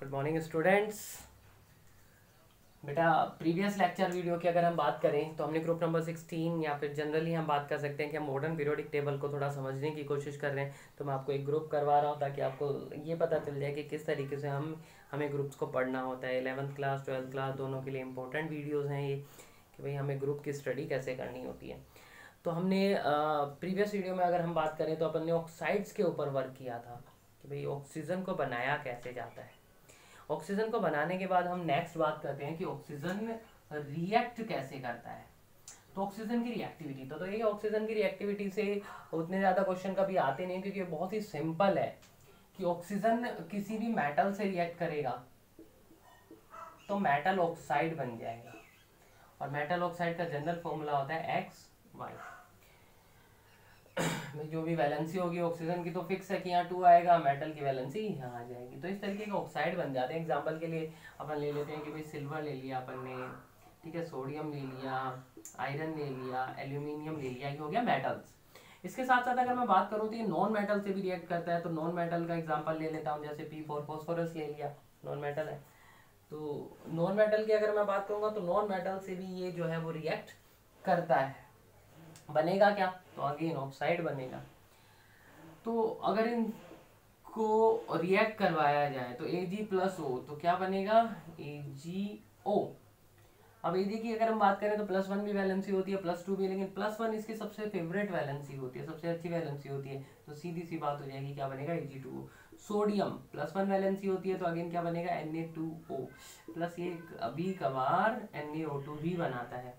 Good morning students बेटा previous lecture video की अगर हम बात करें तो हमने ग्रुप नंबर 16 या फिर जनरली हम बात कर सकते हैं कि हम मॉडर्न पीरियोडिक टेबल को थोड़ा समझने की कोशिश कर रहे हैं। तो मैं आपको एक ग्रुप करवा रहा हूँ ताकि आपको ये पता चल जाए कि किस तरीके से हम, हमें ग्रुप्स को पढ़ना होता है। एलेवंथ क्लास ट्वेल्थ क्लास दोनों के लिए इंपॉर्टेंट वीडियोज़ हैं ये, कि भाई हमें ग्रुप की स्टडी कैसे करनी होती है। तो हमने प्रीवियस वीडियो में अगर हम बात करें तो अपन ने ऑक्साइड्स के ऊपर वर्क किया था, कि भाई ऑक्सीजन को बनाया कैसे जाता है। ऑक्सीजन को बनाने के बाद हम नेक्स्ट बात करते हैं कि ऑक्सीजन रिएक्ट कैसे करता है। तो ऑक्सीजन की रिएक्टिविटी तो, तो ये ऑक्सीजन की रिएक्टिविटी से उतने ज़्यादा क्वेश्चन कभी आते नहीं क्योंकि बहुत ही सिंपल है कि ऑक्सीजन किसी भी मेटल से रिएक्ट करेगा तो मेटल ऑक्साइड बन जाएगा। और मेटल ऑक्साइड का जनरल फॉर्मूला होता है एक्स वाई जो भी वैलेंसी होगी ऑक्सीजन की तो फिक्स है कि यहाँ टू आएगा मेटल की वैलेंसी यहाँ आ जाएगी। तो इस तरीके के ऑक्साइड बन जाते हैं। एग्ज़ाम्पल के लिए अपन ले लेते हैं कि भाई सिल्वर ले लिया अपन ने ठीक है सोडियम ले लिया आयरन ले लिया एल्यूमिनियम ले लिया, ये हो गया मेटल्स इसके साथ साथ अगर मैं बात करूँ तो ये नॉन मेटल से भी रिएक्ट करता है। तो नॉन मेटल का एग्ज़ाम्पल ले लेता हूँ, जैसे पी फोर फॉस्फोरस ले लिया नॉन मेटल है। तो नॉन मेटल की अगर मैं बात करूँगा तो नॉन मेटल से भी ये जो है वो रिएक्ट करता है। बनेगा क्या? तो अगेन ऑक्साइड बनेगा। तो अगर इनको रिएक्ट करवाया जाए तो ए जी प्लस ओ तो क्या बनेगा? ए जी ओ अब ए जी की अगर हम बात करें तो प्लस वन भी वैलेंसी होती है प्लस टू भी, लेकिन प्लस वन इसकी सबसे फेवरेट वैलेंसी होती है, सबसे अच्छी वैलेंसी होती है। तो सीधी सी बात हो जाएगी, क्या बनेगा? A G two O sodium plus one valency होती है तो अगेन क्या बनेगा? N A two O plus ये अभी कबार एन ए ओ टू भी बनाता है।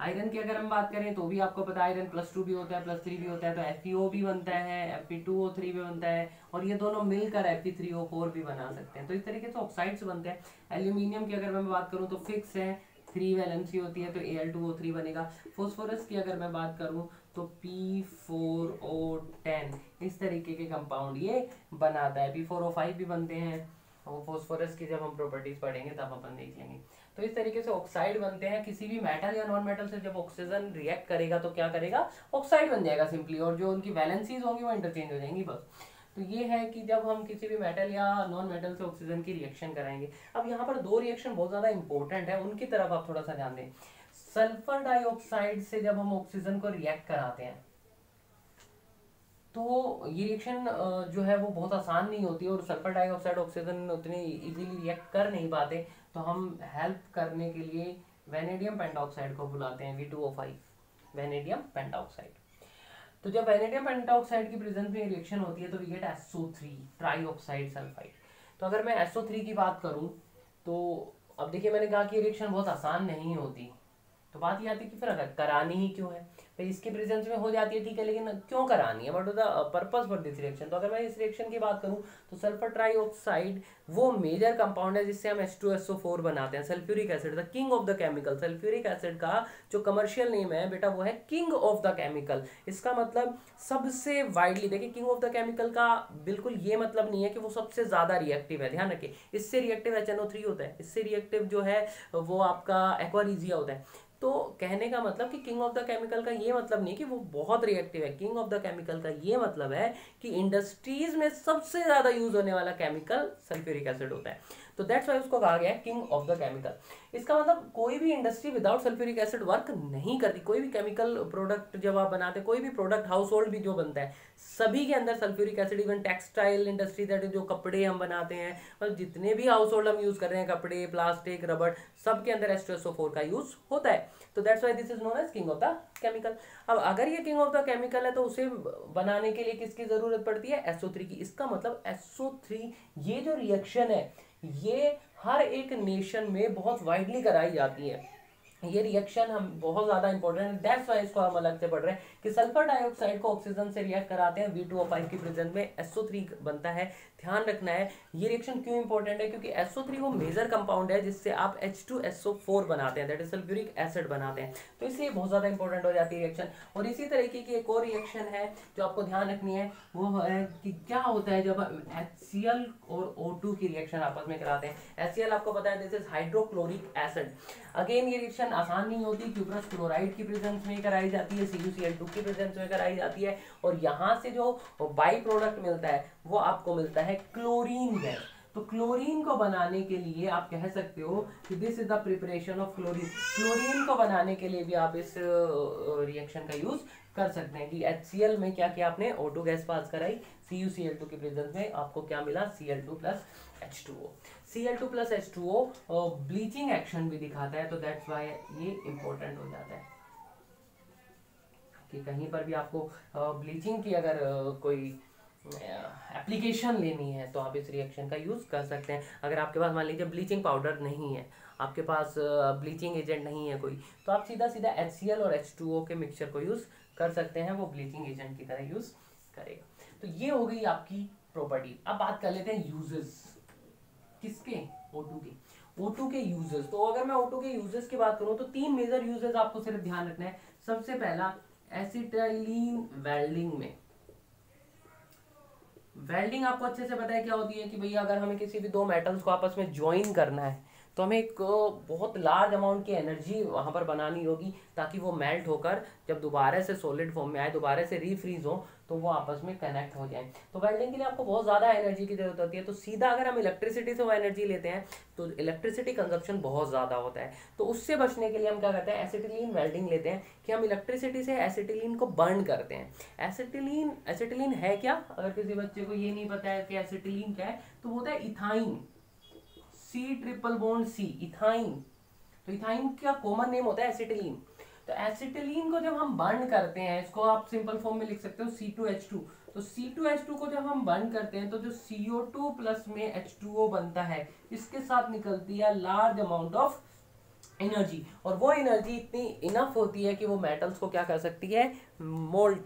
आयरन की अगर हम बात करें तो भी आपको पता है आयरन प्लस टू भी होता है प्लस थ्री भी होता है तो एफ़ भी बनता है एफ़ टू ओ थ्री भी बनता है और ये दोनों मिलकर एफ़ थ्री ओ फोर भी बना सकते हैं। तो इस तरीके से ऑक्साइड्स बनते हैं। एल्यूमिनियम की अगर मैं बात करूँ तो फिक्स है थ्री वैलेंसी होती है तो A L two O three बनेगा। फोस्फोरस की अगर मैं बात करूँ तो पी फोर ओ टेन इस तरीके के कंपाउंड ये बनाता है। पी फोर ओ फाइव भी बनते हैं। और फोस्फोरस की जब हम प्रॉपर्टीज़ पढ़ेंगे तब अपन देख लेंगे। तो इस तरीके से ऑक्साइड बनते हैं, किसी भी मेटल या नॉन मेटल से जब ऑक्सीजन रिएक्ट करेगा तो क्या करेगा? ऑक्साइड बन जाएगा सिंपली और जो उनकी वैलेंसीज होंगी वो इंटरचेंज हो जाएँगी बस। तो ये है कि जब हम किसी भी मेटल या नॉन मेटल से ऑक्सीजन की रिएक्शन कराएँगे, अब यहाँ पर दो रिएक्शन बहुत ज़्यादा इंपॉर्टेंट है, उनकी तरफ़ आप थोड़ा सा ध्यान दें। सल्फ़र डाइऑक्साइड से जब हम ऑक्सीजन को रिएक्ट कराते हैं तो ये रिएक्शन जो है वो बहुत आसान नहीं होती और सल्फ़र डाइऑक्साइड ऑक्सीजन उतनी इजीली रिएक्ट कर नहीं पाते तो हम हेल्प करने के लिए वेनेडियम पेंटाऑक्साइड को बुलाते हैं V two O five vanadium pentoxide तो जब वेनेडियम पेंटाऑक्साइड की प्रेजेंस में रिएक्शन होती है तो we get SO three trioxide sulphide तो अगर मैं एसओ थ्री की बात करूँ तो अब देखिए मैंने कहा कि रिएक्शन बहुत आसान नहीं होती. तो बात ये आती है कि फिर अगर करानी ही क्यों है? भाई इसके प्रेजेंस में हो जाती है, ठीक है, लेकिन क्यों करानी है? What the purpose for this reaction तो अगर मैं इस रिएक्शन की बात करूँ तो सल्फ़र ट्राईऑक्साइड वो मेजर कंपाउंड है जिससे हम H2SO4 बनाते हैं sulphuric acid the king of the chemical sulphuric acid का जो कमर्शियल नेम है बेटा, वो है किंग ऑफ़ द केमिकल इसका मतलब सबसे वाइडली देखिए किंग ऑफ़ द केमिकल का बिल्कुल ये मतलब नहीं है कि वो सबसे ज़्यादा रिएक्टिव है, ध्यान रखिए। इससे रिएक्टिव एच होता है, इससे रिएक्टिव जो है, वो आपका एक्वारीजिया होता है। तो कहने का मतलब कि किंग ऑफ़ द केमिकल का ये मतलब नहीं कि वो बहुत रिएक्टिव है। किंग ऑफ़ द केमिकल का ये मतलब है कि इंडस्ट्रीज़ में सबसे ज़्यादा यूज़ होने वाला केमिकल सल्फ्यूरिक एसिड होता है। तो दैट्स वाई उसको कहा गया है किंग ऑफ़ द केमिकल इसका मतलब कोई भी industry without sulphuric acid work नहीं करती. कोई भी केमिकल प्रोडक्ट जब आप बनाते, कोई भी प्रोडक्ट हाउस होल्ड भी जो बनता है, सभी के अंदर sulphuric acid even textile industry that जो कपड़े हम बनाते हैं मतलब जितने भी हाउस होल्ड हम यूज़ कर रहे हैं, कपड़े प्लास्टिक रबड़ सबके अंदर एस का यूज़ होता है. तो that's why this is known as king of the chemical अब अगर ये किंग ऑफ़ द केमिकल है तो उसे बनाने के लिए किसकी ज़रूरत पड़ती है? एसओ की. इसका मतलब एसओ ये जो रिएक्शन है ये हर एक नेशन में बहुत वाइडली कराई जाती है। ये रिएक्शन हम बहुत ज़्यादा इंपॉर्टेंट है। दैट्स वाई इसको हम अलग से पढ़ रहे हैं कि सल्फ़र डाइऑक्साइड को ऑक्सीजन से रिएक्ट कराते हैं। V2O5 की प्रेजेंस में SO3 बनता है। ध्यान रखना है, ये रिएक्शन क्यों इंपॉर्टेंट है? क्योंकि SO3 वो मेजर कंपाउंड है जिससे आप H2SO4 बनाते हैं दैट इज़ सल्फ्यूरिक एसिड बनाते हैं। तो इसलिए बहुत ज़्यादा इंपॉर्टेंट हो जाती है रिएक्शन और इसी तरीके की एक और रिएक्शन है जो आपको ध्यान रखनी है, वो है कि क्या होता है जब HCl और O2 की रिएक्शन आपस में कराते हैं। HCl आपको पता है this is hydrochloric acid again ये रिएक्शन आसान नहीं होती क्यूप्रस क्लोराइड की प्रेजेंस में कराई जाती है सी की प्रेजेंस में कराई जाती है, और यहाँ से जो बाई प्रोडक्ट मिलता है, वो आपको मिलता है क्लोरीन गैस तो क्लोरीन को बनाने के लिए आप कह सकते हो कि this is the preparation of chlorine chlorine को बनाने के लिए भी आप इस रिएक्शन का यूज़ कर सकते हैं कि एच में क्या किया आपने? ऑटो गैस पास कराई। C U C L two के प्रेजेंस में आपको क्या मिला? C L two plus H two O C L two plus H two O bleaching action भी दिखाता है तो दैट्स वाई ये इंपॉर्टेंट हो जाता है। कि कहीं पर भी आपको ब्लीचिंग की अगर कोई एप्लीकेशन लेनी है तो आप इस रिएक्शन का यूज़ कर सकते हैं। अगर आपके पास, मान लीजिए ब्लीचिंग पाउडर नहीं है, आपके पास ब्लीचिंग एजेंट नहीं है कोई तो आप सीधा सीधा एच और एच के मिक्सचर को यूज़ कर सकते हैं, वो ब्लीचिंग एजेंट की तरह यूज़ करेगा। तो ये हो गई आपकी प्रॉपर्टी अब बात कर लेते हैं यूजेस किसके? O2 के। O2 के यूजेस तो अगर मैं O2 के यूजेस की बात करूँ तो तीन मेजर यूजेस आपको सिर्फ़ ध्यान रखना है। सबसे पहला एसिटाइलिन वेल्डिंग में। वेल्डिंग आपको अच्छे से पता है क्या होती है कि भैया, अगर हमें किसी भी दो मेटल्स को आपस में ज्वाइन करना है तो हमें एक बहुत लार्ज अमाउंट की एनर्जी वहाँ पर बनानी होगी ताकि वो मेल्ट होकर जब दोबारा से सॉलिड फॉर्म में आए, दोबारा से रीफ्रीज हो तो वो आपस में कनेक्ट हो जाए। तो वेल्डिंग के लिए आपको बहुत ज़्यादा एनर्जी की ज़रूरत होती है। तो सीधा अगर हम इलेक्ट्रिसिटी से वो एनर्जी लेते हैं तो इलेक्ट्रिसिटी कंजप्शन बहुत ज़्यादा होता है। तो उससे बचने के लिए हम क्या करते हैं एसिटिलीन वेल्डिंग लेते हैं कि हम इलेक्ट्रिसिटी से एसिटिलीन को बर्न करते हैं। एसिटिलीन एसिटिलीन है क्या? अगर किसी बच्चे को ये नहीं पता है कि एसिटिलीन क्या है तो वो होता है ethyne C triple bond C ethyne तो इथाइन का कॉमन नेम होता है एसिटिलीन तो एसिटिलीन को जब हम बर्न करते हैं, इसको आप सिंपल फॉर्म में लिख सकते हो सी टू एच टू तो सी टू एच टू को जब हम बर्न करते हैं तो जो सीओ टू प्लस में एच टू ओ बनता है, इसके साथ निकलती है लार्ज अमाउंट ऑफ़ एनर्जी। और वो एनर्जी इतनी इनफ होती है कि वो मेटल्स को क्या कर सकती है, मोल्ड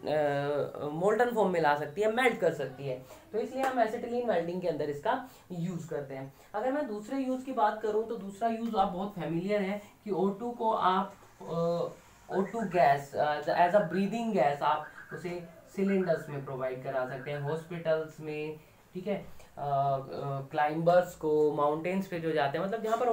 मोल्टन फॉर्म में ला सकती है मेल्ट कर सकती है। तो इसलिए हम एसिटिलीन वेल्डिंग के अंदर इसका यूज़ करते हैं। अगर मैं दूसरे यूज़ की बात करूँ तो दूसरा यूज़ आप बहुत फेमिलियर है कि O2 को आप O2 gas as a breathing gas आप उसे सिलेंडर्स में प्रोवाइड करा सकते हैं। हॉस्पिटल्स में, ठीक है? क्लाइंबर्स को माउंटेन्स पे जो जाते हैं मतलब जहाँ पर